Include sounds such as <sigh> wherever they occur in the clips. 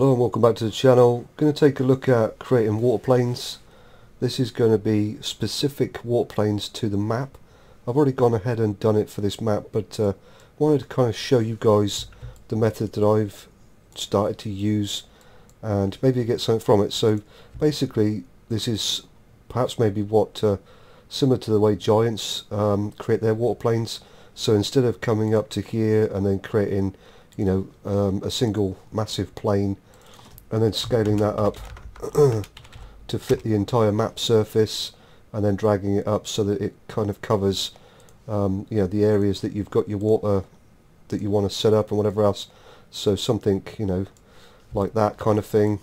Hello and welcome back to the channel. Going to take a look at creating water planes. This is going to be specific water planes to the map. I've already gone ahead and done it for this map but uh, wanted to kind of show you guys the method that I've started to use and maybe get something from it. So basically this is perhaps maybe what uh, similar to the way giants um, create their water planes. So instead of coming up to here and then creating you know, um, a single massive plane and then scaling that up <clears throat> to fit the entire map surface and then dragging it up so that it kind of covers um, you know the areas that you've got your water that you want to set up and whatever else. So something you know like that kind of thing.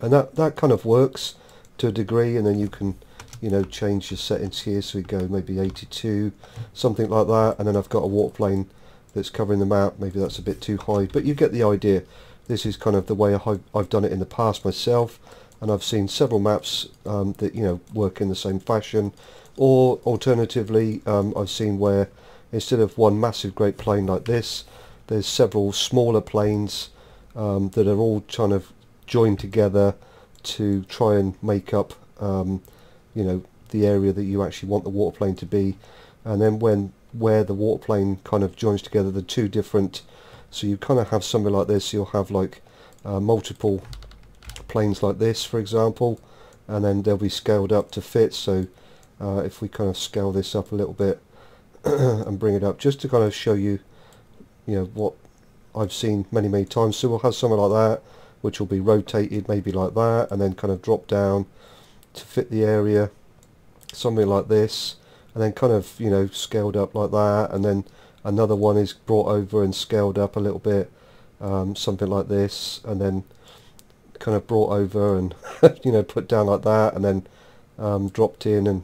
And that that kind of works to a degree and then you can you know change your settings here. So we go maybe 82 something like that. And then I've got a water plane that's covering the map. Maybe that's a bit too high but you get the idea this is kind of the way I've done it in the past myself and I've seen several maps um, that you know work in the same fashion. Or alternatively um, I've seen where instead of one massive great plane like this there's several smaller planes um, that are all kind of joined together to try and make up um, you know the area that you actually want the water plane to be. And then when where the water plane kind of joins together the two different so you kind of have something like this you'll have like uh, multiple planes like this for example and then they'll be scaled up to fit. So uh, if we kind of scale this up a little bit <clears throat> and bring it up just to kind of show you you know what I've seen many many times. So we'll have something like that which will be rotated maybe like that and then kind of drop down to fit the area. Something like this and then kind of you know scaled up like that and then another one is brought over and scaled up a little bit um, something like this and then kind of brought over and <laughs> you know put down like that and then um, dropped in and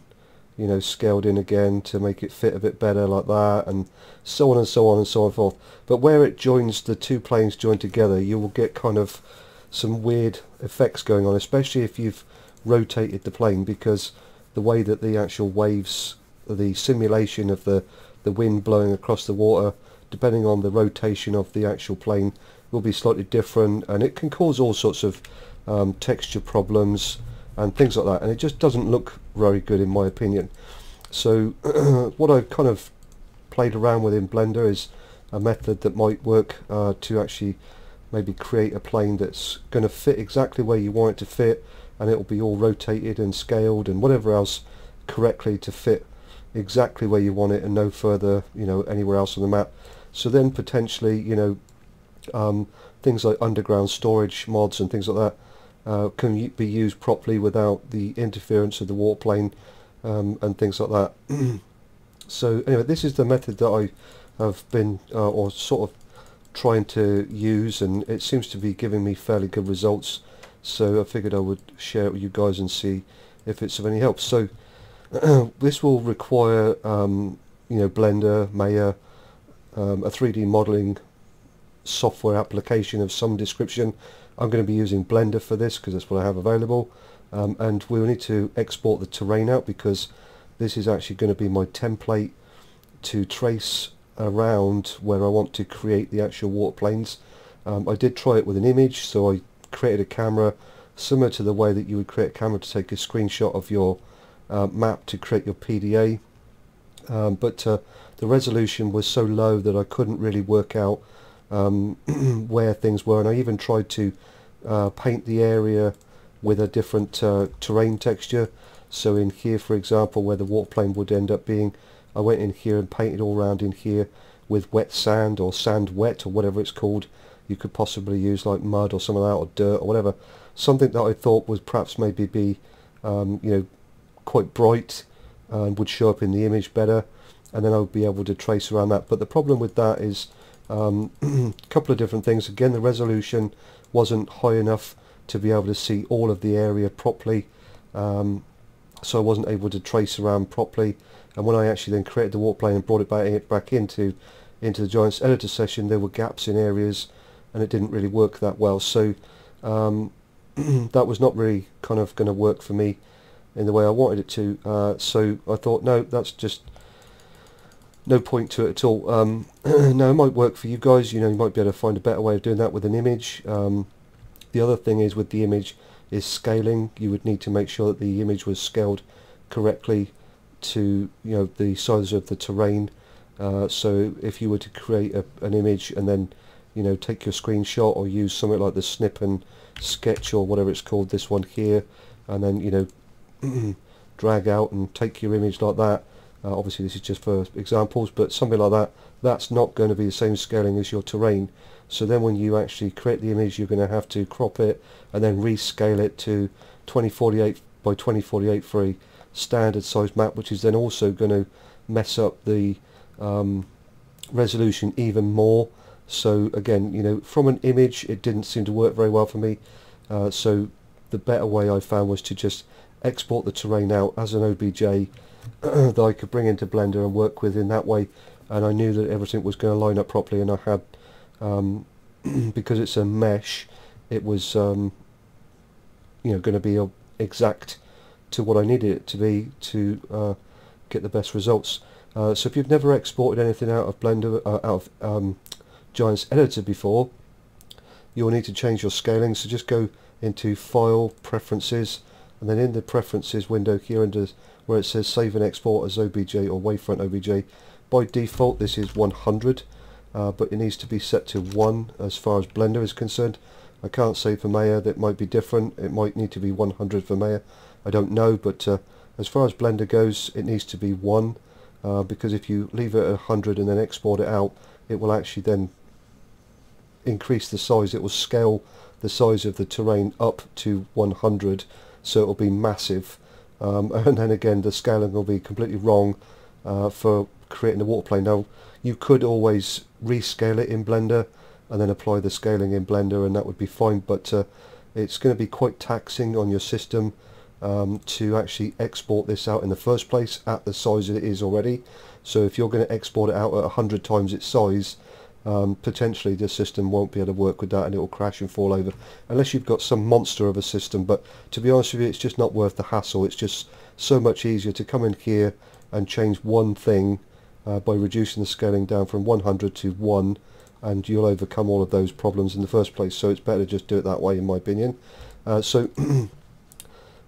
you know scaled in again to make it fit a bit better like that and so on and so on and so on and forth. But where it joins the two planes joined together you will get kind of some weird effects going on especially if you've rotated the plane because the way that the actual waves the simulation of the, the wind blowing across the water, depending on the rotation of the actual plane, will be slightly different and it can cause all sorts of um, texture problems and things like that and it just doesn't look very good in my opinion. So <clears throat> what I've kind of played around with in Blender is a method that might work uh, to actually maybe create a plane that's going to fit exactly where you want it to fit and it will be all rotated and scaled and whatever else correctly to fit exactly where you want it and no further you know anywhere else on the map. So then potentially you know um, things like underground storage mods and things like that uh, can be used properly without the interference of the water plane um, and things like that. <clears throat> So anyway this is the method that I have been uh, or sort of trying to use and it seems to be giving me fairly good results. So I figured I would share it with you guys and see if it's of any help. So <clears throat> this will require um, you know Blender, Maya, um, a 3D modeling software application of some description. I'm going to be using Blender for this because that's what I have available um, and we'll need to export the terrain out because this is actually going to be my template to trace around where I want to create the actual water planes. Um, I did try it with an image so I created a camera similar to the way that you would create a camera to take a screenshot of your uh, map to create your PDA um, but uh, the resolution was so low that I couldn't really work out um, <clears throat> where things were. And I even tried to uh, paint the area with a different uh, terrain texture. So in here for example where the water plane would end up being I went in here and painted all around in here with wet sand or sand wet or whatever it's called. You could possibly use like mud or some of that or dirt or whatever. Something that I thought was perhaps maybe be um, you know quite bright and would show up in the image better and then I would be able to trace around that. But the problem with that is um, a <clears throat> couple of different things. Again the resolution wasn't high enough to be able to see all of the area properly um, so I wasn't able to trace around properly. And when I actually then created the water plane and brought it back, back into into the Giants editor session there were gaps in areas and it didn't really work that well. So um, <clears throat> that was not really kind of going to work for me in the way I wanted it to. Uh, so I thought, no, that's just no point to it at all. Um, <clears throat> now it might work for you guys. You know, you might be able to find a better way of doing that with an image. Um, the other thing is with the image is scaling. You would need to make sure that the image was scaled correctly to you know the size of the terrain. Uh, so if you were to create a, an image and then you know take your screenshot or use something like the snip and sketch or whatever it's called, this one here, and then you know <clears throat> drag out and take your image like that. Uh, obviously this is just for examples, but something like that, that's not going to be the same scaling as your terrain. So then when you actually create the image, you're going to have to crop it and then rescale it to 2048 by 2048 for a standard size map, which is then also going to mess up the um, resolution even more. So again, you know, from an image, it didn't seem to work very well for me. Uh, so the better way I found was to just export the terrain out as an OBJ <clears throat> that I could bring into Blender and work with in that way. And I knew that everything was going to line up properly, and I had um, <clears throat> because it's a mesh it was um, you know going to be exact to what I needed it to be to uh, get the best results uh, so if you've never exported anything out of Blender uh, out of um, Giants editor before you'll need to change your scaling so just go into file preferences and then in the preferences window here under where it says save and export as OBJ or wavefront OBJ by default this is 100 uh, but it needs to be set to 1 as far as Blender is concerned. I can't say for Maya that might be different, it might need to be 100 for Maya, I don't know, but uh, as far as Blender goes it needs to be 1 uh, because if you leave it at 100 and then export it out it will actually then increase the size, it will scale the size of the terrain up to 100 so it will be massive um, <laughs> and then again the scaling will be completely wrong uh, for creating a water plane. Now you could always rescale it in Blender and then apply the scaling in Blender and that would be fine but uh, it's going to be quite taxing on your system um, to actually export this out in the first place at the size it is already so if you're going to export it out at 100 times its size um, potentially the system won't be able to work with that and it will crash and fall over unless you've got some monster of a system. But to be honest with you it's just not worth the hassle. It's just so much easier to come in here and change one thing uh, by reducing the scaling down from 100 to 1 and you'll overcome all of those problems in the first place. So it's better just do it that way in my opinion. Uh, so <clears throat>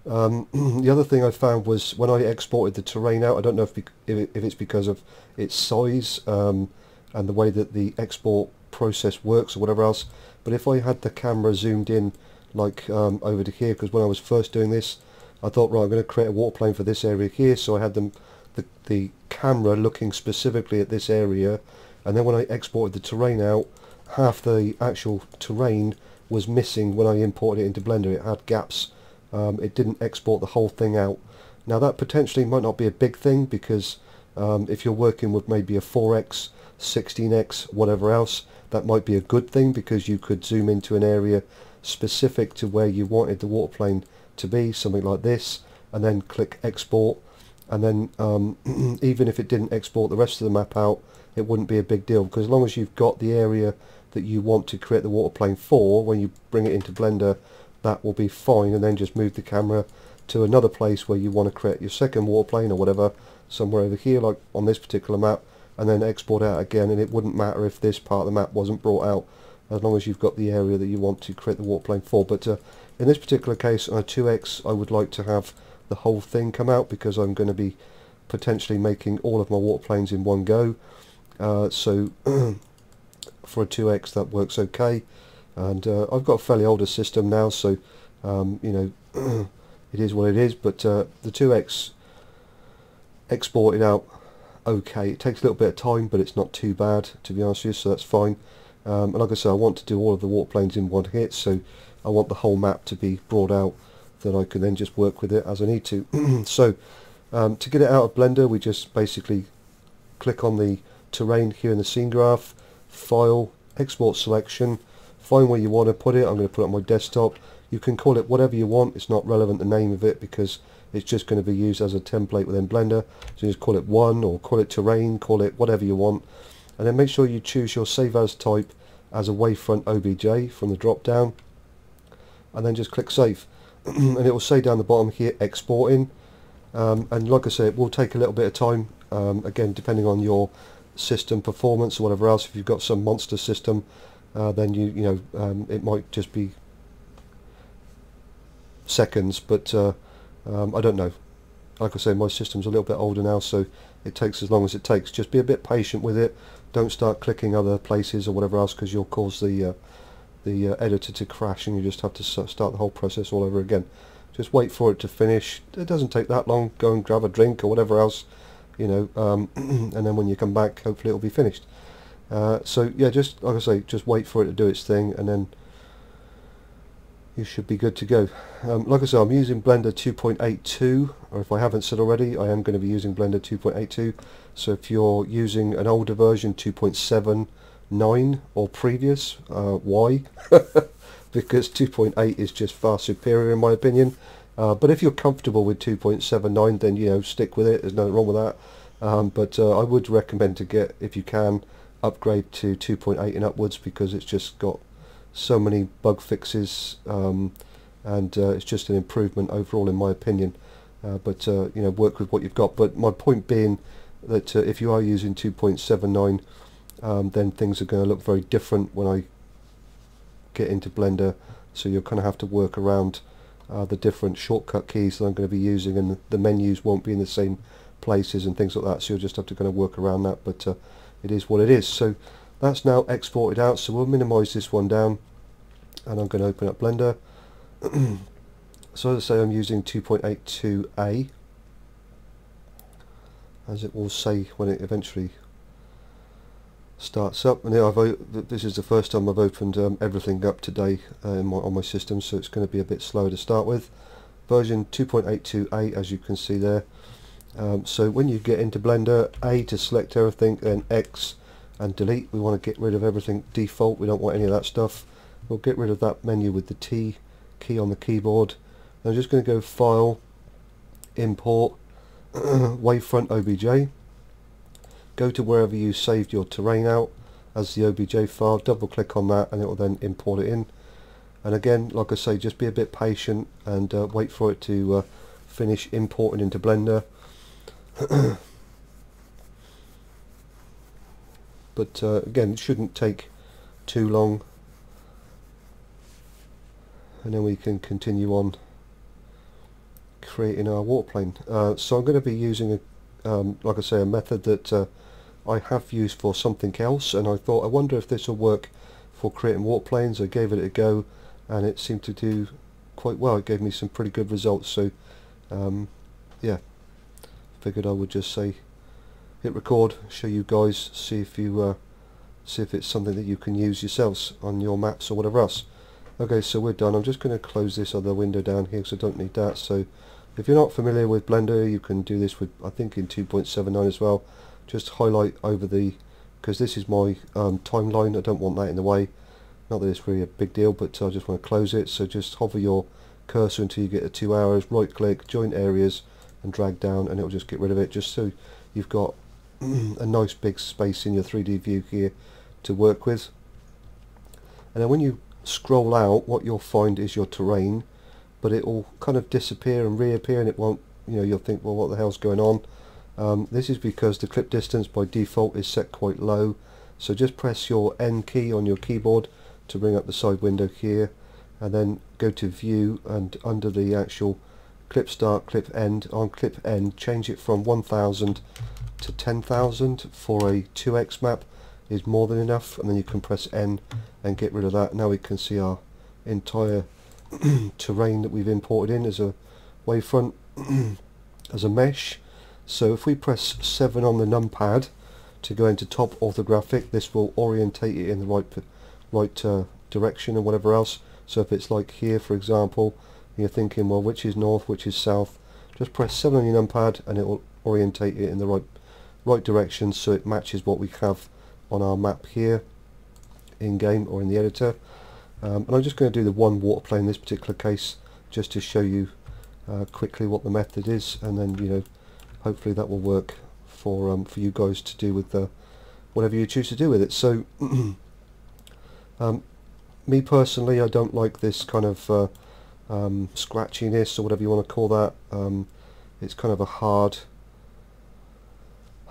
um, <clears throat> the other thing I found was when I exported the terrain out I don't know if, if, if it's because of its size um, and the way that the export process works or whatever else. But if I had the camera zoomed in like um, over to here because when I was first doing this I thought right I'm going to create a water plane for this area here. So I had them the, the camera looking specifically at this area. And then when I exported the terrain out half the actual terrain was missing when I imported it into Blender. It had gaps. Um, it didn't export the whole thing out. Now that potentially might not be a big thing because um, if you're working with maybe a 4x 16x whatever else that might be a good thing because you could zoom into an area specific to where you wanted the water plane to be something like this and then click export. And then um, <clears throat> even if it didn't export the rest of the map out it wouldn't be a big deal because as long as you've got the area that you want to create the water plane for when you bring it into Blender that will be fine. And then just move the camera to another place where you want to create your second water plane or whatever somewhere over here like on this particular map and then export out again and it wouldn't matter if this part of the map wasn't brought out as long as you've got the area that you want to create the water plane for. But uh, in this particular case on a 2x I would like to have the whole thing come out because I'm going to be potentially making all of my water planes in one go. Uh, so <clears throat> for a 2x that works okay. And uh, I've got a fairly older system now so um, you know <clears throat> it is what it is. But uh, the 2x exported out okay it takes a little bit of time but it's not too bad to be honest with you so that's fine um, and like I said I want to do all of the water planes in one hit so I want the whole map to be brought out that I can then just work with it as I need to. <clears throat> so um, to get it out of Blender we just basically click on the terrain here in the scene graph, file, export selection, find where you want to put it, I'm going to put it on my desktop. You can call it whatever you want, it's not relevant the name of it because it's just going to be used as a template within Blender. So you just call it one or call it terrain, call it whatever you want. And then make sure you choose your save as type as a wavefront OBJ from the drop down and then just click save. <clears throat> and it will say down the bottom here exporting um, and like I said it will take a little bit of time um, again depending on your system performance or whatever else if you've got some monster system uh, then you you know um, it might just be seconds but uh, um, I don't know. Like I say my system's a little bit older now so it takes as long as it takes. Just be a bit patient with it. Don't start clicking other places or whatever else because you'll cause the uh, the uh, editor to crash and you just have to start the whole process all over again. Just wait for it to finish. It doesn't take that long. Go and grab a drink or whatever else you know um, <clears throat> and then when you come back hopefully it'll be finished. Uh, so yeah just like I say just wait for it to do its thing and then you should be good to go. Um, like I said I'm using Blender 2.82 or if I haven't said already I am going to be using Blender 2.82 so if you're using an older version 2.79 or previous uh, why? <laughs> Because 2.8 is just far superior in my opinion. Uh, but if you're comfortable with 2.79 then you know stick with it. There's nothing wrong with that. Um, but uh, I would recommend to get if you can upgrade to 2.8 and upwards because it's just got so many bug fixes um, and uh, it's just an improvement overall in my opinion. Uh, but uh, you know work with what you've got. But my point being that uh, if you are using 2.79 um, then things are going to look very different when I get into Blender. So you'll kind of have to work around uh, the different shortcut keys that I'm going to be using and the menus won't be in the same places and things like that. So you'll just have to kind of work around that. But uh, it is what it is. So that's now exported out so we'll minimize this one down and I'm going to open up Blender. <clears throat> So as I say I'm using 2.82a as it will say when it eventually starts up. And I've, this is the first time I've opened um, everything up today uh, my, on my system so it's going to be a bit slower to start with. Version 2.82a as you can see there. Um, so when you get into Blender A to select everything then X and delete. We want to get rid of everything default. We don't want any of that stuff. We'll get rid of that menu with the T key on the keyboard. I'm just going to go file import <clears throat> wavefront OBJ go to wherever you saved your terrain out as the OBJ file. Double click on that and it will then import it in. And again like I say just be a bit patient and uh, wait for it to uh, finish importing into Blender <clears throat> but uh, again it shouldn't take too long and then we can continue on creating our waterplane. Uh, so I'm going to be using a, um, like I say, a method that uh, I have used for something else, and I thought I wonder if this will work for creating waterplanes. I gave it a go, and it seemed to do quite well. It gave me some pretty good results. So, um, yeah, figured I would just say hit record, show you guys, see if you uh, see if it's something that you can use yourselves on your maps or whatever else. Okay, so we're done. I'm just going to close this other window down here because I don't need that. So if you're not familiar with Blender, you can do this with, I think, in 2.79 as well. Just highlight over the, because this is my um, timeline. I don't want that in the way. Not that it's really a big deal, but I just want to close it. So just hover your cursor until you get to two arrows, right click, join areas, and drag down, and it will just get rid of it. Just so you've got <clears throat> a nice big space in your 3D view here to work with. And then when you scroll out what you'll find is your terrain but it will kind of disappear and reappear and it won't you know you'll think well what the hell's going on um, this is because the clip distance by default is set quite low so just press your N key on your keyboard to bring up the side window here and then go to view and under the actual clip start clip end on clip end change it from 1000 to 10,000 for a 2x map is more than enough and then you can press N and get rid of that. Now we can see our entire <clears throat> terrain that we've imported in as a wavefront <clears throat> as a mesh. So if we press 7 on the numpad to go into top orthographic this will orientate it in the right right uh, direction and whatever else. So if it's like here for example you're thinking well which is north which is south just press 7 on your numpad and it will orientate it in the right right direction so it matches what we have on our map here in game or in the editor. Um, and I'm just going to do the one water plane in this particular case just to show you uh, quickly what the method is and then you know hopefully that will work for um, for you guys to do with the whatever you choose to do with it. So <clears throat> um, me personally I don't like this kind of uh, um, scratchiness or whatever you want to call that. Um, it's kind of a hard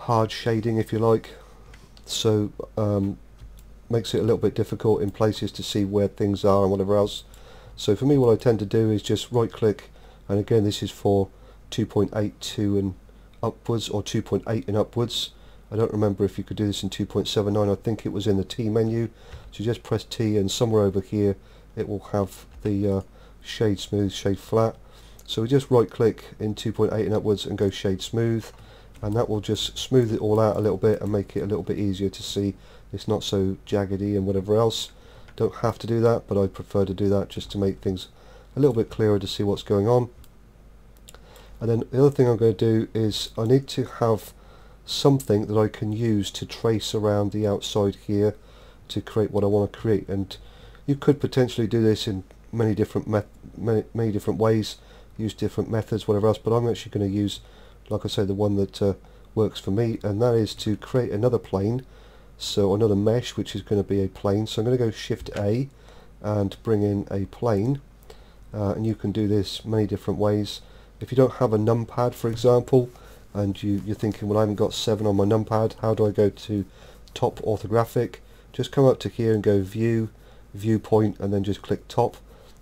hard shading if you like. So um, makes it a little bit difficult in places to see where things are and whatever else. So for me what I tend to do is just right click and again this is for 2.82 and upwards or 2.8 and upwards. I don't remember if you could do this in 2.79 I think it was in the T menu. So just press T and somewhere over here it will have the uh, shade smooth, shade flat. So we just right click in 2.8 and upwards and go shade smooth and that will just smooth it all out a little bit and make it a little bit easier to see. It's not so jaggedy and whatever else. Don't have to do that but I prefer to do that just to make things a little bit clearer to see what's going on. And then the other thing I'm going to do is I need to have something that I can use to trace around the outside here to create what I want to create. And you could potentially do this in many different many, many different ways use different methods whatever else but I'm actually going to use like I say the one that uh, works for me and that is to create another plane so another mesh which is going to be a plane. So I'm going to go shift A and bring in a plane uh, and you can do this many different ways. If you don't have a numpad for example and you, you're thinking well I haven't got 7 on my numpad how do I go to top orthographic? Just come up to here and go view viewpoint and then just click top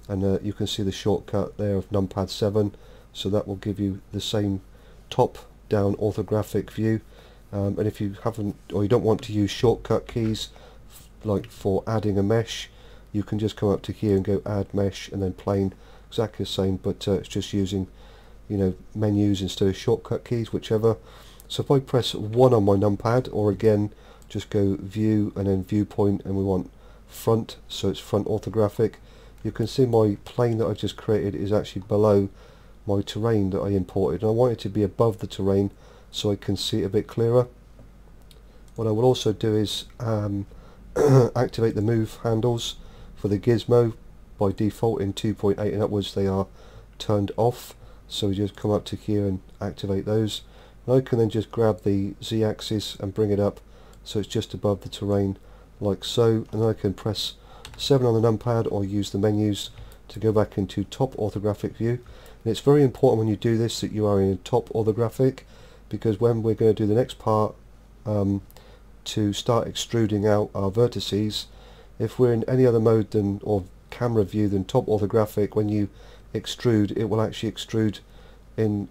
and uh, you can see the shortcut there of numpad 7 so that will give you the same top down orthographic view. Um, and if you haven't or you don't want to use shortcut keys like for adding a mesh you can just come up to here and go add mesh and then plane exactly the same but uh, it's just using you know menus instead of shortcut keys whichever. So if I press 1 on my numpad or again just go view and then viewpoint and we want front so it's front orthographic you can see my plane that I've just created is actually below my terrain that I imported. And I want it to be above the terrain so I can see it a bit clearer. What I will also do is um, <clears throat> activate the move handles for the gizmo. By default in 2.8 and upwards they are turned off. So we just come up to here and activate those. And I can then just grab the z-axis and bring it up so it's just above the terrain like so. And I can press 7 on the numpad or use the menus to go back into top orthographic view and it's very important when you do this that you are in top orthographic because when we're going to do the next part um, to start extruding out our vertices if we're in any other mode than or camera view than top orthographic when you extrude it will actually extrude in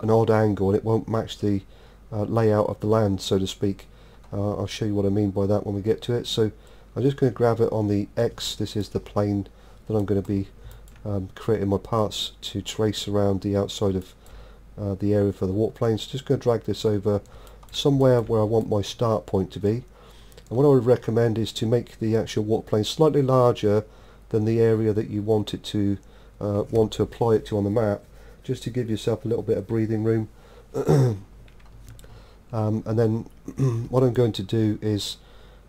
an odd angle and it won't match the uh, layout of the land so to speak. Uh, I'll show you what I mean by that when we get to it. So I'm just going to grab it on the X. This is the plane that I'm going to be um, creating my parts to trace around the outside of uh, the area for the water plane. So just going to drag this over somewhere where I want my start point to be. And what I would recommend is to make the actual water plane slightly larger than the area that you want it to uh, want to apply it to on the map, just to give yourself a little bit of breathing room. <clears throat> um, and then <clears throat> what I'm going to do is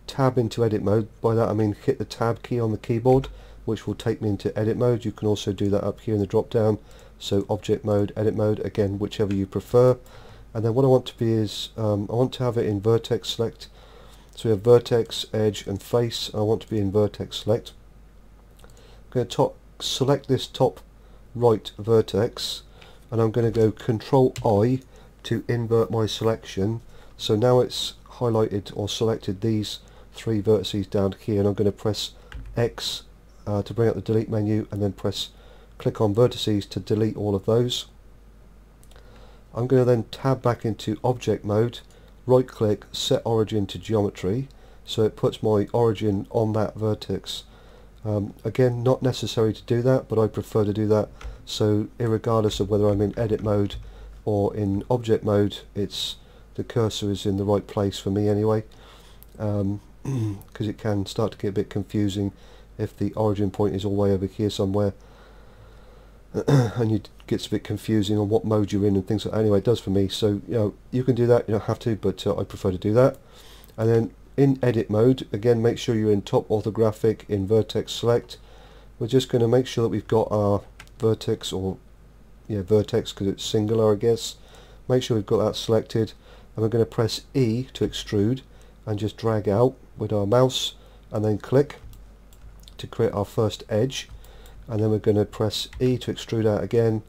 tab into edit mode. By that I mean hit the tab key on the keyboard which will take me into edit mode. You can also do that up here in the drop down. So object mode, edit mode, again whichever you prefer. And then what I want to be is, um, I want to have it in vertex select. So we have vertex, edge and face. I want to be in vertex select. I'm going to top, select this top right vertex and I'm going to go control I to invert my selection. So now it's highlighted or selected these three vertices down here and I'm going to press X uh, to bring up the delete menu and then press click on vertices to delete all of those. I'm going to then tab back into object mode, right click, set origin to geometry so it puts my origin on that vertex. Um, again not necessary to do that but I prefer to do that so regardless of whether I'm in edit mode or in object mode it's the cursor is in the right place for me anyway because um, <clears throat> it can start to get a bit confusing if the origin point is all the way over here somewhere <clears throat> and it gets a bit confusing on what mode you're in and things like that. Anyway, it does for me. So, you know, you can do that. You don't have to, but uh, I prefer to do that. And then in edit mode, again, make sure you're in top orthographic in vertex select. We're just going to make sure that we've got our vertex or, yeah, vertex because it's singular, I guess. Make sure we've got that selected. And we're going to press E to extrude and just drag out with our mouse and then click to create our first edge. And then we're going to press E to extrude out again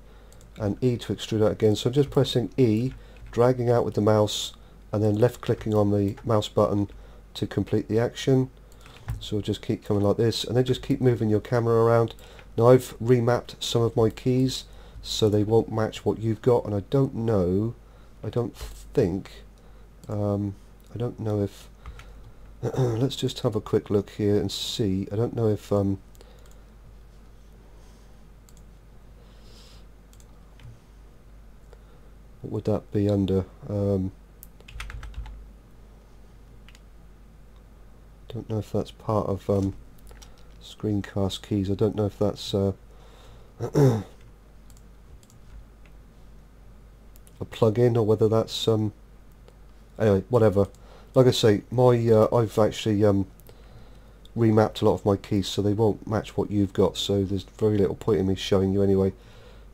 and E to extrude out again. So I'm just pressing E dragging out with the mouse and then left clicking on the mouse button to complete the action. So just keep coming like this and then just keep moving your camera around. Now I've remapped some of my keys so they won't match what you've got and I don't know I don't think um, I don't know if <clears throat> let's just have a quick look here and see. I don't know if um, what would that be under? Um, don't know if that's part of um, screencast keys. I don't know if that's uh, <clears throat> a plug-in or whether that's um anyway whatever like I say my uh, I've actually um remapped a lot of my keys so they won't match what you've got so there's very little point in me showing you anyway.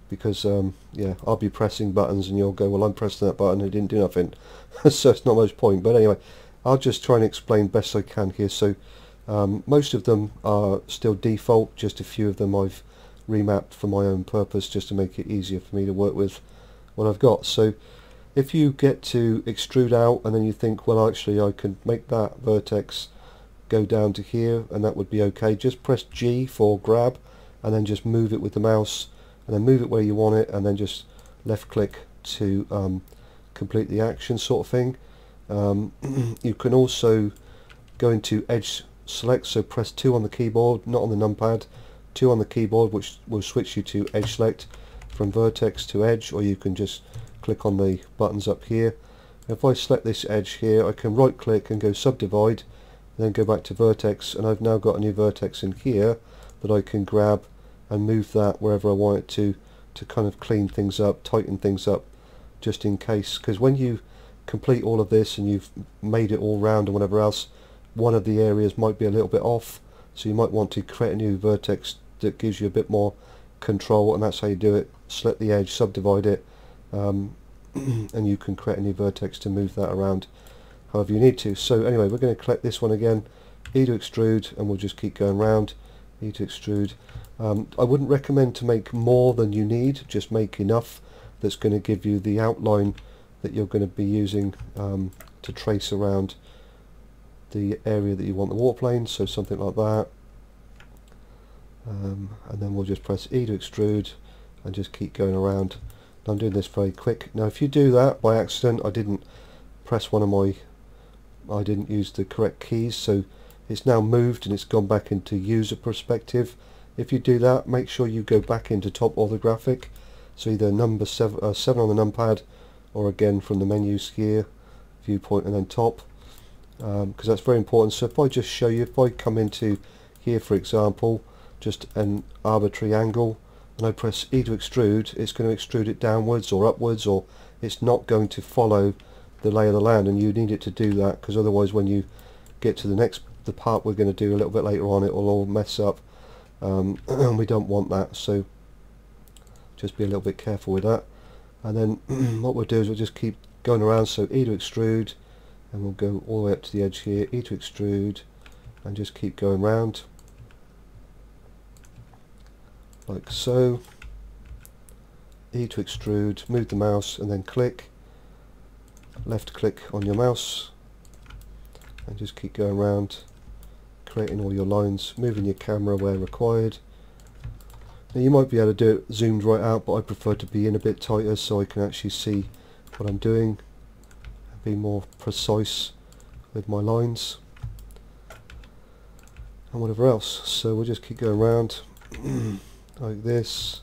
Because um yeah I'll be pressing buttons and you'll go well I'm pressing that button it didn't do nothing. <laughs> So it's not much point. But anyway I'll just try and explain best I can here. So um, most of them are still default just a few of them I've remapped for my own purpose just to make it easier for me to work with what I've got. So if you get to extrude out and then you think, well actually I can make that vertex go down to here and that would be okay, just press G for grab and then just move it with the mouse and then move it where you want it and then just left click to um, complete the action sort of thing. Um, <clears throat> you can also go into edge select so press 2 on the keyboard not on the numpad 2 on the keyboard which will switch you to edge select from vertex to edge or you can just click on the buttons up here. If I select this edge here I can right click and go subdivide then go back to vertex and I've now got a new vertex in here that I can grab and move that wherever I want it to to kind of clean things up, tighten things up just in case. Because when you complete all of this and you've made it all round and whatever else one of the areas might be a little bit off. So you might want to create a new vertex that gives you a bit more control and that's how you do it. Select the edge subdivide it um, <clears throat> and you can create a new vertex to move that around however you need to. So anyway we're going to collect this one again. E to extrude and we'll just keep going round. E to extrude. Um, I wouldn't recommend to make more than you need. Just make enough that's going to give you the outline that you're going to be using um, to trace around the area that you want the water plane so something like that. Um, and then we'll just press E to extrude and just keep going around I'm doing this very quick. Now if you do that by accident I didn't press one of my I didn't use the correct keys so it's now moved and it's gone back into user perspective. If you do that make sure you go back into top orthographic. So either number seven, uh, 7 on the numpad or again from the menus here viewpoint and then top. Because um, that's very important. So if I just show you if I come into here for example just an arbitrary angle and I press E to extrude it's going to extrude it downwards or upwards or it's not going to follow the lay of the land and you need it to do that because otherwise when you get to the next the part we're going to do a little bit later on it will all mess up. Um, <clears throat> and we don't want that so just be a little bit careful with that. And then <clears throat> what we'll do is we'll just keep going around so E to extrude and we'll go all the way up to the edge here E to extrude and just keep going round like so. E to extrude, move the mouse and then click. Left click on your mouse and just keep going around creating all your lines, moving your camera where required. Now you might be able to do it zoomed right out but I prefer to be in a bit tighter so I can actually see what I'm doing and be more precise with my lines and whatever else. So we'll just keep going around <clears throat> like this.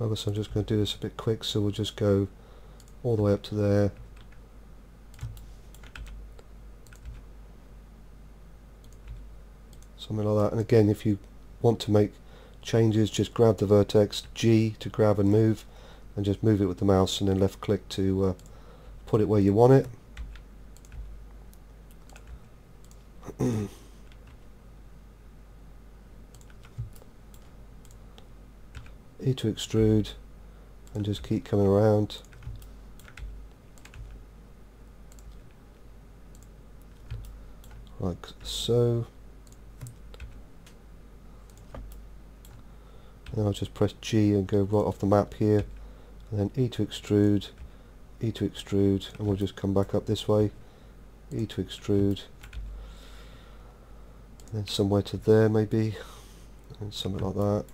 I guess I'm just going to do this a bit quick so we'll just go all the way up to there. Something like that. And again if you want to make changes just grab the vertex G to grab and move and just move it with the mouse and then left click to uh, put it where you want it. <clears throat> E to extrude and just keep coming around. Like so and I'll just press G and go right off the map here. And then E to extrude E to extrude and we'll just come back up this way. E to extrude. And then somewhere to there maybe. And something like that.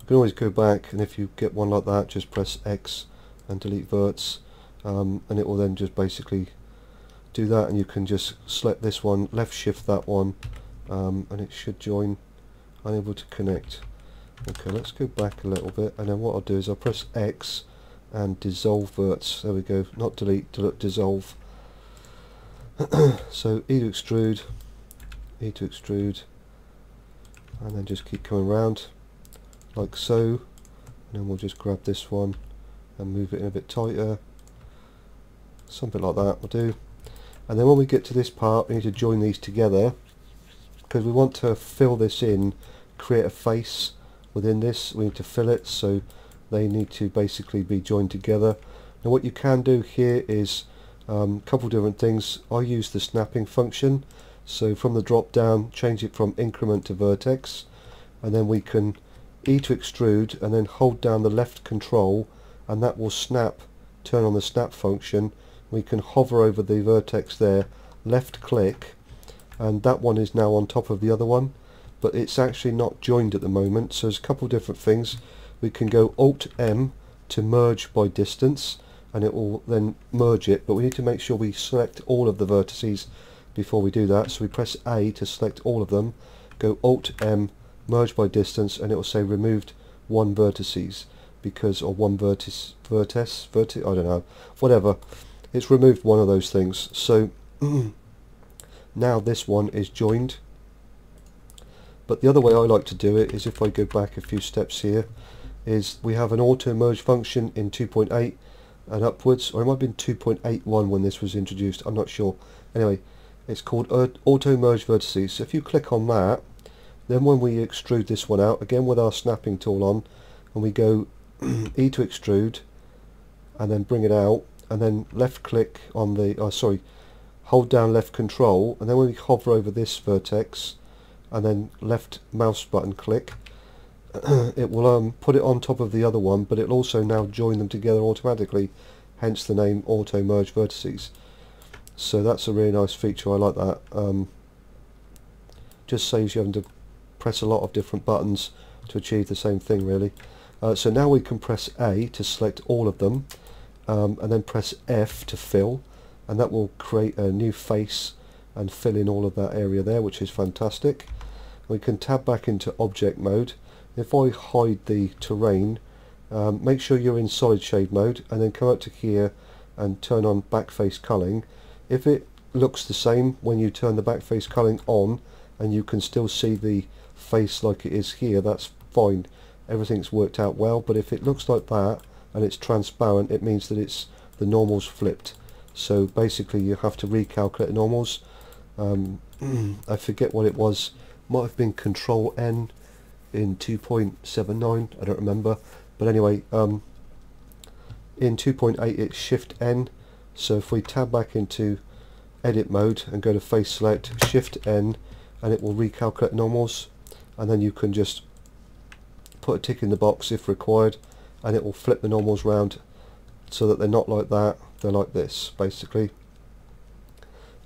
You can always go back and if you get one like that just press X and delete verts um, and it will then just basically do that and you can just select this one, left shift that one um, and it should join unable to connect. Okay let's go back a little bit and then what I'll do is I'll press X and dissolve verts, there we go, not delete, dissolve. <coughs> so E to extrude, E to extrude and then just keep coming around like so and then we'll just grab this one and move it in a bit tighter. Something like that will do. And then when we get to this part we need to join these together because we want to fill this in create a face within this. We need to fill it so they need to basically be joined together. Now what you can do here is a um, couple different things. I use the snapping function so from the drop down change it from increment to vertex and then we can E to extrude and then hold down the left control and that will snap, turn on the snap function. We can hover over the vertex there, left click and that one is now on top of the other one but it's actually not joined at the moment so there's a couple of different things. We can go Alt M to merge by distance and it will then merge it but we need to make sure we select all of the vertices before we do that so we press A to select all of them go Alt M merge by distance and it will say removed one vertices because or one vertex vertex verti I don't know whatever. It's removed one of those things. So <clears throat> now this one is joined. But the other way I like to do it is if I go back a few steps here is we have an auto merge function in 2.8 and upwards or it might have been 2.81 when this was introduced I'm not sure. Anyway it's called auto merge vertices. So if you click on that then when we extrude this one out, again with our snapping tool on, and we go <clears throat> E to extrude, and then bring it out, and then left click on the, oh sorry, hold down left control, and then when we hover over this vertex, and then left mouse button click, <clears throat> it will um, put it on top of the other one, but it'll also now join them together automatically, hence the name Auto Merge Vertices. So that's a really nice feature, I like that. Um, just saves you having to press a lot of different buttons to achieve the same thing really. Uh, so now we can press A to select all of them um, and then press F to fill and that will create a new face and fill in all of that area there which is fantastic. We can tab back into object mode. If I hide the terrain um, make sure you're in solid shade mode and then come up to here and turn on backface culling. If it looks the same when you turn the backface culling on and you can still see the face like it is here that's fine everything's worked out well but if it looks like that and it's transparent it means that it's the normals flipped. So basically you have to recalculate normals. Um, I forget what it was. Might have been control N in 2.79 I don't remember. But anyway um, in 2.8 it's shift N. So if we tab back into edit mode and go to face select shift N and it will recalculate normals. And then you can just put a tick in the box if required and it will flip the normals round so that they're not like that they're like this basically.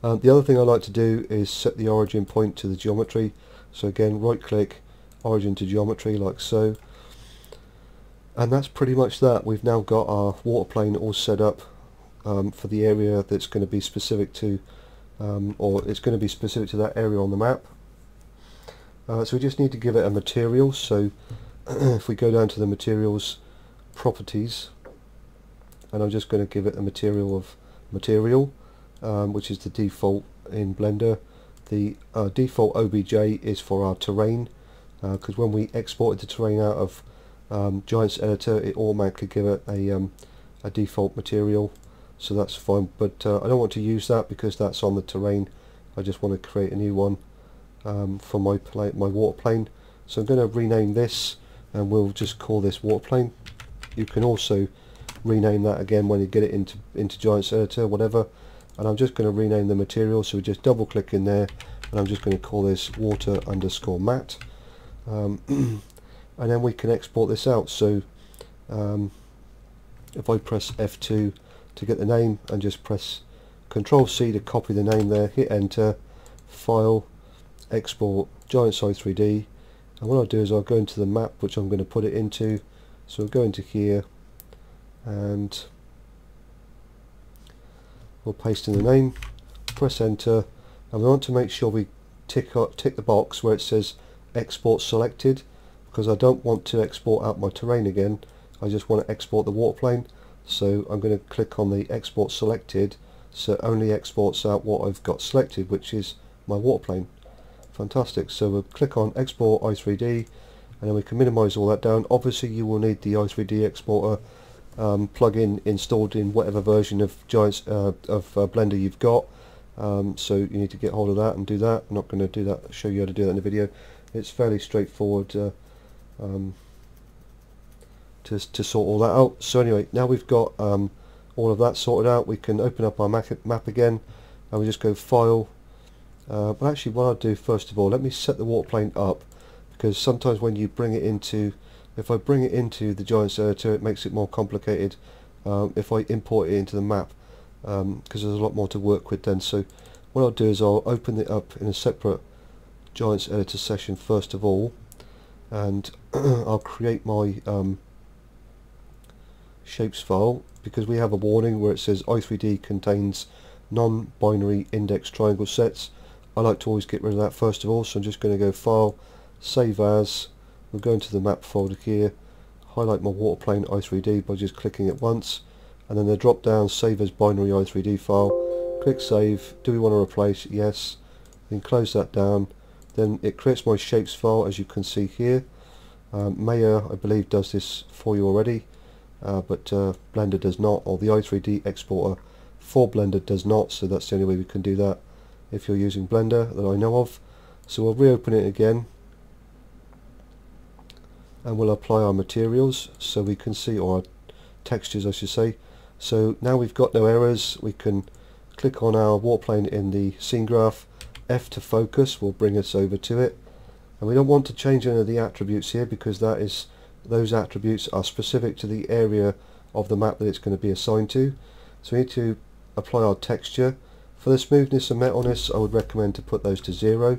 Um, the other thing I like to do is set the origin point to the geometry. So again right click origin to geometry like so. And that's pretty much that. We've now got our water plane all set up um, for the area that's going to be specific to um, or it's going to be specific to that area on the map. Uh, so we just need to give it a material. So <clears throat> if we go down to the materials properties, and I'm just going to give it a material of material, um, which is the default in Blender. The uh, default OBJ is for our terrain, because uh, when we exported the terrain out of um, Giants Editor, it automatically give it a, um, a default material, so that's fine. But uh, I don't want to use that because that's on the terrain. I just want to create a new one um, for my my water plane. So I'm going to rename this and we'll just call this water plane. You can also rename that again when you get it into into Giants Editor whatever. And I'm just going to rename the material so we just double click in there and I'm just going to call this water underscore matte um, <clears throat> and then we can export this out. So um, if I press F2 to get the name and just press control C to copy the name there hit enter file export Giants i3D and what I'll do is I'll go into the map which I'm going to put it into. So we'll go into here and we'll paste in the name press enter and we want to make sure we tick, tick the box where it says export selected because I don't want to export out my terrain again. I just want to export the water plane. So I'm going to click on the export selected so only exports out what I've got selected which is my water plane fantastic. So we'll click on export i3d and then we can minimize all that down. Obviously you will need the i3d exporter um, plugin installed in whatever version of Giants uh, of uh, Blender you've got. Um, so you need to get hold of that and do that. I'm not going to do that show you how to do that in the video. It's fairly straightforward uh, um, to, to sort all that out. So anyway now we've got um, all of that sorted out we can open up our map, map again and we just go file uh, but actually what I'll do first of all let me set the water plane up because sometimes when you bring it into if I bring it into the Giants editor it makes it more complicated um, if I import it into the map because um, there's a lot more to work with then. So what I'll do is I'll open it up in a separate Giants editor session first of all and <clears throat> I'll create my um, shapes file because we have a warning where it says i3d contains non-binary index triangle sets I like to always get rid of that first of all so I'm just going to go file save as we'll go into the map folder here highlight my water plane i3d by just clicking it once and then the drop down save as binary i3d file click save do we want to replace? Yes then close that down then it creates my shapes file as you can see here. Um, Maya I believe does this for you already uh, but uh, Blender does not or the i3d exporter for Blender does not so that's the only way we can do that if you're using Blender that I know of. So we'll reopen it again and we'll apply our materials so we can see our textures I should say. So now we've got no errors we can click on our water in the scene graph. F to focus will bring us over to it. And we don't want to change any of the attributes here because that is those attributes are specific to the area of the map that it's going to be assigned to. So we need to apply our texture for the smoothness and metalness I would recommend to put those to zero.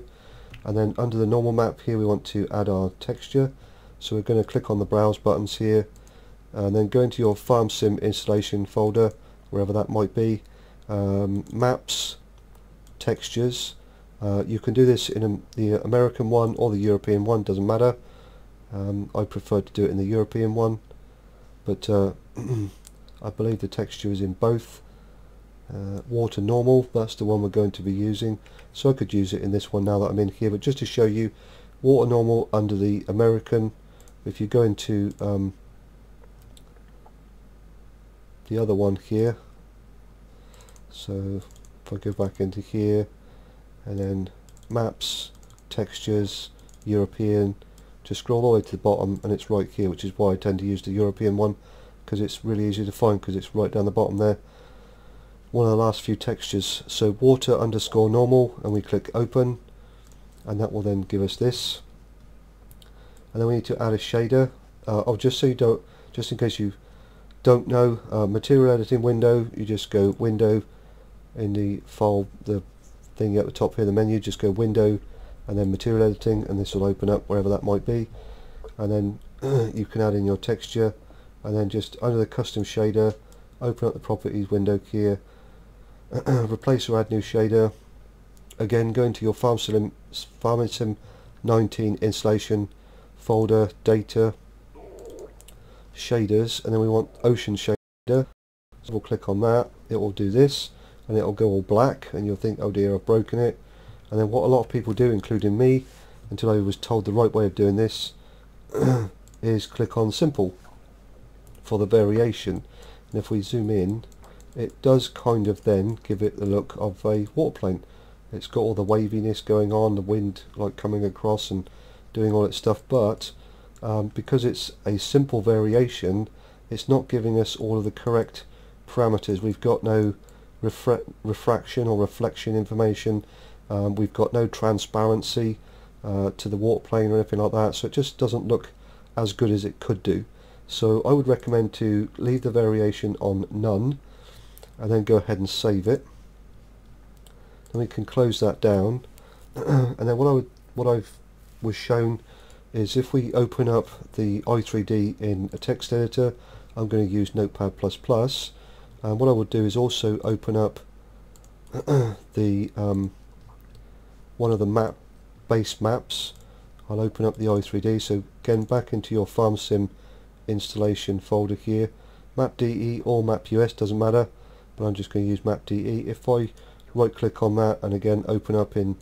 And then under the normal map here we want to add our texture. So we're going to click on the browse buttons here and then go into your farm sim installation folder wherever that might be. Um, maps textures. Uh, you can do this in a, the American one or the European one doesn't matter. Um, I prefer to do it in the European one. But uh, <clears throat> I believe the texture is in both uh, water normal that's the one we're going to be using. So I could use it in this one now that I'm in here but just to show you water normal under the American if you go into um, the other one here so if I go back into here and then maps textures European just scroll all the way to the bottom and it's right here which is why I tend to use the European one because it's really easy to find because it's right down the bottom there one of the last few textures. So water underscore normal and we click open and that will then give us this. And then we need to add a shader. Uh, oh just so you don't just in case you don't know uh, material editing window you just go window in the file the thing at the top here the menu just go window and then material editing and this will open up wherever that might be. And then <clears throat> you can add in your texture and then just under the custom shader open up the properties window here <clears throat> replace or add new shader. Again go into your farm sim, sim 19 installation folder data shaders and then we want ocean shader. So we'll click on that. It will do this and it will go all black and you'll think oh dear I've broken it. And then what a lot of people do including me until I was told the right way of doing this <clears throat> is click on simple for the variation. And if we zoom in it does kind of then give it the look of a waterplane it's got all the waviness going on the wind like coming across and doing all its stuff but um, because it's a simple variation it's not giving us all of the correct parameters. We've got no refra refraction or reflection information. Um, we've got no transparency uh, to the water plane or anything like that. So it just doesn't look as good as it could do. So I would recommend to leave the variation on none and then go ahead and save it. Then we can close that down. <clears throat> and then what I would, what I've was shown is if we open up the i3D in a text editor, I'm going to use Notepad++. And what I would do is also open up <clears throat> the um, one of the map base maps. I'll open up the i3D. So again, back into your FarmSim installation folder here. MapDE or MapUS doesn't matter, but I'm just going to use MapDE. If I right click on that and again open up in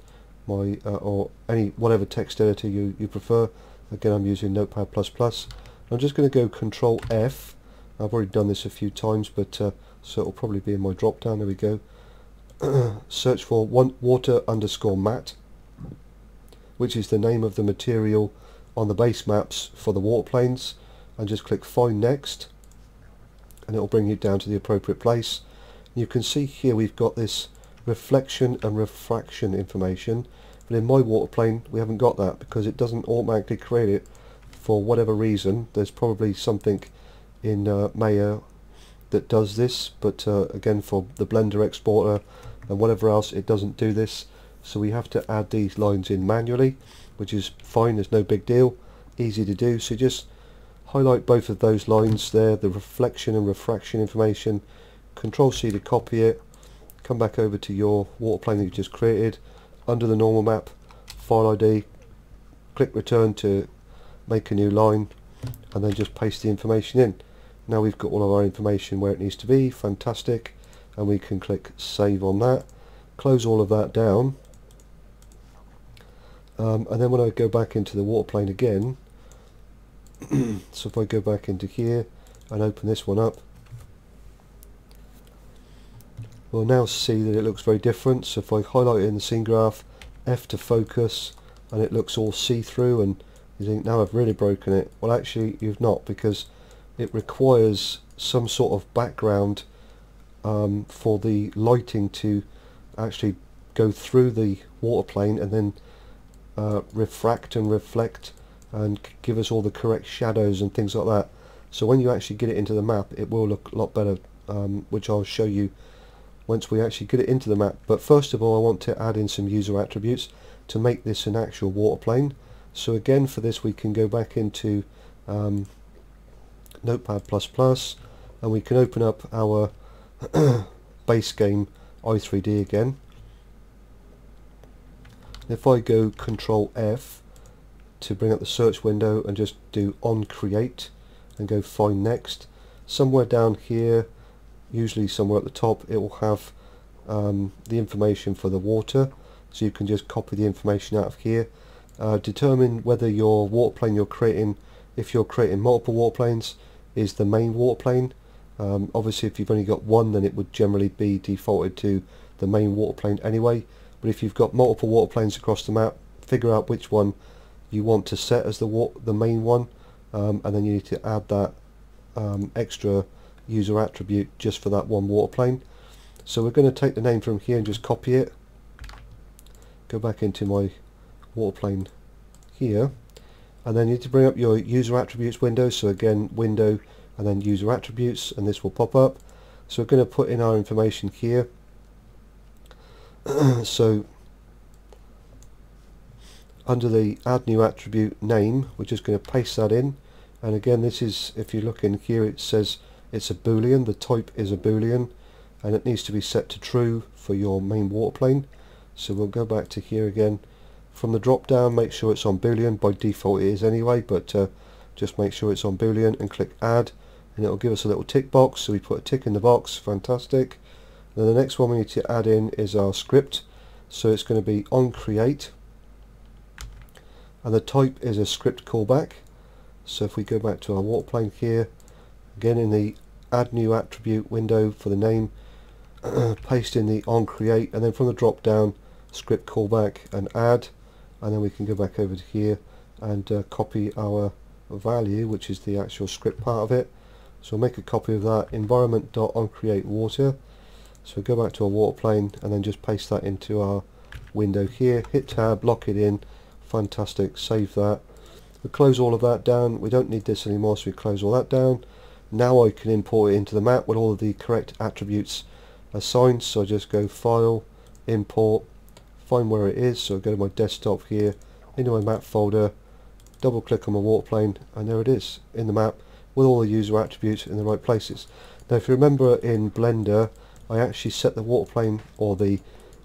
my uh, or any whatever text editor you, you prefer, again I'm using Notepad++. I'm just going to go Control F. I've already done this a few times, but uh, so it'll probably be in my drop down. There we go. <clears throat> Search for one water underscore mat, which is the name of the material on the base maps for the water planes and just click find next and it will bring you down to the appropriate place you can see here we've got this reflection and refraction information but in my water plane we haven't got that because it doesn't automatically create it for whatever reason. There's probably something in uh, Maya that does this but uh, again for the blender exporter and whatever else it doesn't do this. So we have to add these lines in manually which is fine there's no big deal easy to do. So just highlight both of those lines there the reflection and refraction information control C to copy it come back over to your water plane that you just created. Under the normal map file ID click return to make a new line and then just paste the information in. Now we've got all of our information where it needs to be fantastic. And we can click save on that close all of that down. Um, and then when I go back into the water plane again <clears throat> so if I go back into here and open this one up we'll now see that it looks very different. So if I highlight it in the scene graph F to focus and it looks all see-through and you think now I've really broken it. Well actually you've not because it requires some sort of background um, for the lighting to actually go through the water plane and then uh, refract and reflect and give us all the correct shadows and things like that. So when you actually get it into the map it will look a lot better um, which I'll show you once we actually get it into the map. But first of all I want to add in some user attributes to make this an actual water plane. So again for this we can go back into um, Notepad++ and we can open up our <coughs> base game i3D again. If I go control F to bring up the search window and just do on create and go find next somewhere down here usually somewhere at the top it will have um, the information for the water. So you can just copy the information out of here. Uh, determine whether your water plane you're creating if you're creating multiple water planes is the main water plane. Um, obviously if you've only got one then it would generally be defaulted to the main water plane anyway. But if you've got multiple water planes across the map figure out which one you want to set as the the main one um, and then you need to add that um, extra user attribute just for that one water plane. So we're going to take the name from here and just copy it. Go back into my water plane here. And then you need to bring up your user attributes window. So again window and then user attributes and this will pop up. So we're going to put in our information here. <clears throat> So under the add new attribute name we're just going to paste that in. And again this is if you look in here it says it's a boolean the type is a boolean and it needs to be set to true for your main water plane. So we'll go back to here again. From the drop down make sure it's on boolean. By default it is anyway but uh, just make sure it's on boolean and click add and it'll give us a little tick box. So we put a tick in the box. Fantastic. Then the next one we need to add in is our script. So it's going to be on create and the type is a script callback. So if we go back to our water plane here again in the add new attribute window for the name <clears throat> paste in the on create and then from the drop down script callback and add and then we can go back over to here and uh, copy our value which is the actual script part of it So I'll make a copy of that, environment.onCreateWater. So go back to our water plane and then just paste that into our window here, hit tab, lock it in, fantastic, save that. We close all of that down, we don't need this anymore so we close all that down. Now I can import it into the map with all of the correct attributes assigned, so I just go File, Import, find where it is, so I go to my desktop here, into my map folder, double click on my water plane and there it is in the map with all the user attributes in the right places. Now if you remember in Blender I actually set the water plane or the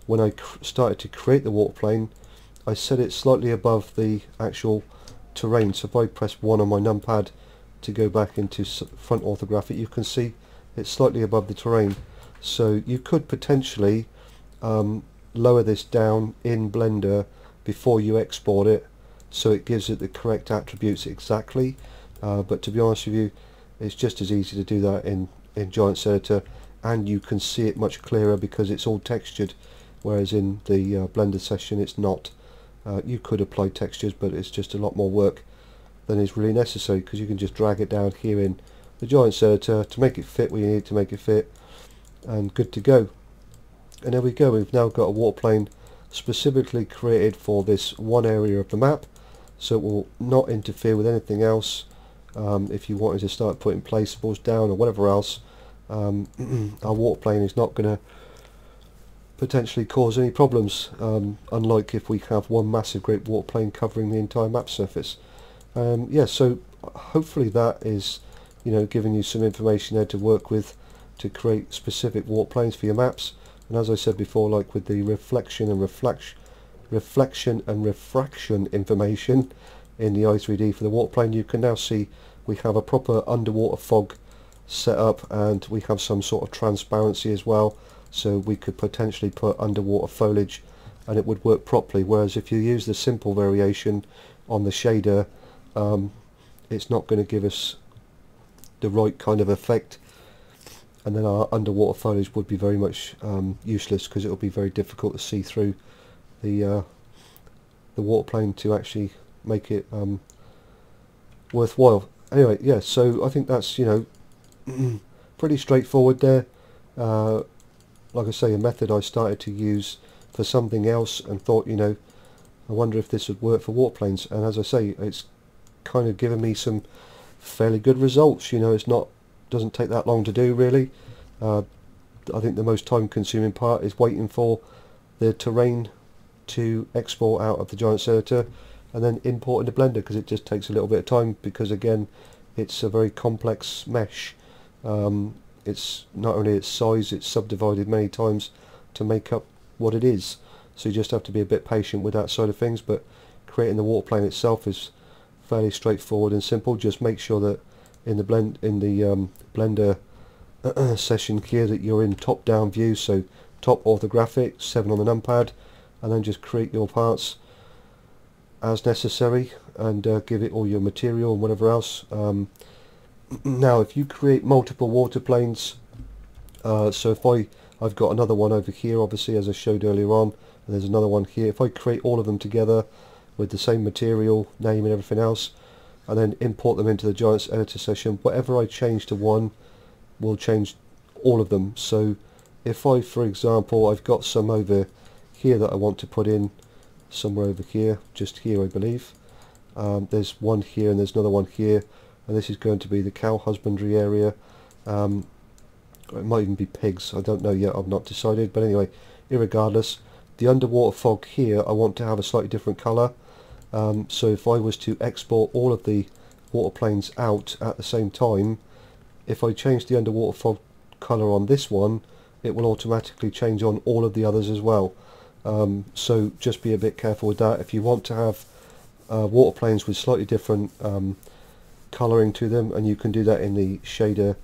when I started to create the water plane I set it slightly above the actual terrain. So if I press 1 on my numpad to go back into front orthographic you can see it's slightly above the terrain. So you could potentially um, lower this down in Blender before you export it so it gives it the correct attributes exactly. Uh, but to be honest with you it's just as easy to do that in in Giants Editor and you can see it much clearer because it's all textured whereas in the uh, Blender session it's not. Uh, you could apply textures but it's just a lot more work than is really necessary because you can just drag it down here in the Giant Editor to make it fit where you need to make it fit and good to go. And there we go we've now got a water plane specifically created for this one area of the map so it will not interfere with anything else um, if you wanted to start putting placeables down or whatever else um, <clears throat> our water plane is not going to potentially cause any problems um, unlike if we have one massive great water plane covering the entire map surface um, yeah so hopefully that is you know giving you some information there to work with to create specific water planes for your maps. And as I said before like with the reflection and reflection reflection and refraction information in the i3D for the water plane you can now see we have a proper underwater fog set up and we have some sort of transparency as well. So we could potentially put underwater foliage and it would work properly. Whereas if you use the simple variation on the shader um, it's not going to give us the right kind of effect and then our underwater foliage would be very much um, useless because it would be very difficult to see through the uh, the water plane to actually make it um, worthwhile. Anyway, yeah, so I think that's, you know, <clears throat> pretty straightforward there. Uh, like I say, a method I started to use for something else and thought, you know, I wonder if this would work for water planes. And as I say, it's kind of given me some fairly good results. You know, it's not doesn't take that long to do really. Uh, I think the most time consuming part is waiting for the terrain to export out of the Giant Editor and then import into Blender because it just takes a little bit of time because again it's a very complex mesh um, it's not only its size it's subdivided many times to make up what it is so you just have to be a bit patient with that side of things but creating the water plane itself is fairly straightforward and simple. Just make sure that in the blend in the um, blender <clears throat> session here that you're in top down view. So top orthographic 7 on the numpad and then just create your parts as necessary and uh, give it all your material and whatever else. Um, <clears throat> now if you create multiple water planes uh, so if I I've got another one over here obviously as I showed earlier on there's another one here. If I create all of them together with the same material name and everything else and then import them into the Giants editor session. Whatever I change to one will change all of them. So if I for example I've got some over here that I want to put in somewhere over here just here I believe. Um, there's one here and there's another one here and this is going to be the cow husbandry area. Um, it might even be pigs. I don't know yet. I've not decided. But anyway irregardless the underwater fog here I want to have a slightly different color um, so if I was to export all of the water planes out at the same time if I change the underwater fog color on this one it will automatically change on all of the others as well um, so just be a bit careful with that. If you want to have uh, water planes with slightly different um, colouring to them, and you can do that in the shader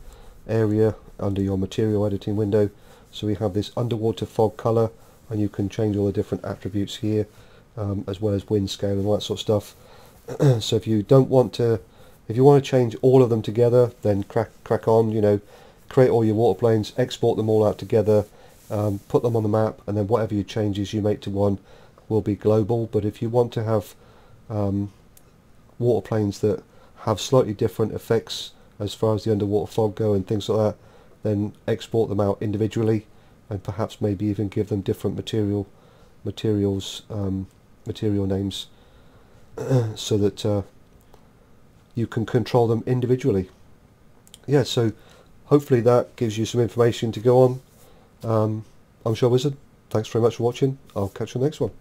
area under your material editing window. So we have this underwater fog colour, and you can change all the different attributes here, um, as well as wind scale and all that sort of stuff. <clears throat> so if you don't want to, if you want to change all of them together, then crack crack on. You know, create all your water planes, export them all out together um, put them on the map and then whatever you changes you make to one will be global but if you want to have um, water planes that have slightly different effects as far as the underwater fog go and things like that, then export them out individually and perhaps maybe even give them different material materials um, material names <clears throat> so that uh, you can control them individually. Yeah, so hopefully that gives you some information to go on. Um, I'm ShyWizard. Thanks very much for watching. I'll catch you next one.